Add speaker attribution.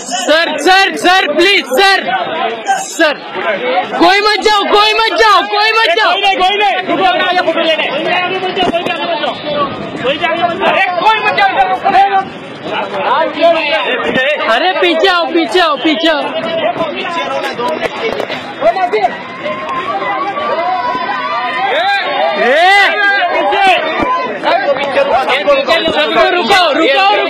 Speaker 1: Sir sir sir please sir. Sir कोई मत जाओ कोई मत जाओ कोई मत जाओ।
Speaker 2: कोई नहीं फ़ोटो लेने। कोई अरे मत जाओ
Speaker 1: अरे पीछे आओ पीछे आओ पीछे आओ। Rucao, Rucao, Rucao.